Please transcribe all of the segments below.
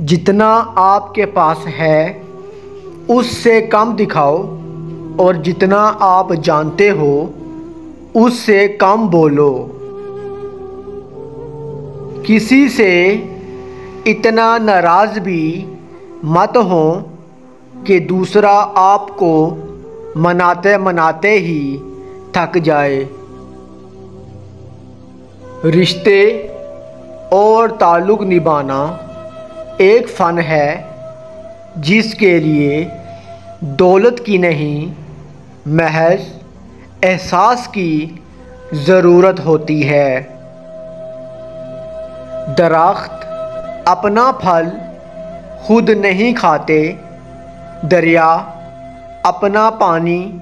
जितना आपके पास है, उससे कम दिखाओ, और जितना आप जानते हो, उससे कम बोलो। किसी से इतना नाराज़ भी मत हो कि दूसरा आपको मनाते मनाते ही थक जाए। रिश्ते और ताल्लुक़ निभाना एक फ़न है जिसके लिए दौलत की नहीं, महज एहसास की ज़रूरत होती है। दरख्त अपना फल खुद नहीं खाते, दरिया अपना पानी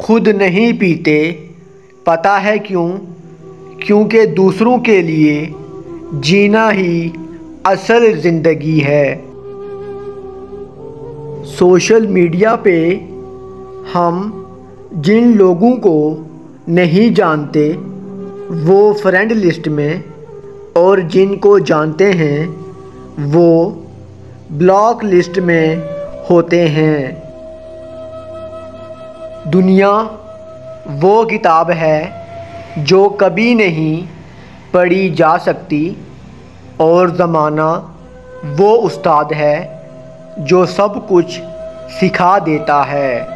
खुद नहीं पीते। पता है क्यों? क्योंकि दूसरों के लिए जीना ही असल ज़िंदगी है। सोशल मीडिया पे हम जिन लोगों को नहीं जानते, वो फ्रेंड लिस्ट में और जिनको जानते हैं, वो ब्लॉक लिस्ट में होते हैं। दुनिया वो किताब है जो कभी नहीं पढ़ी जा सकती और ज़माना वो उस्ताद है जो सब कुछ सिखा देता है।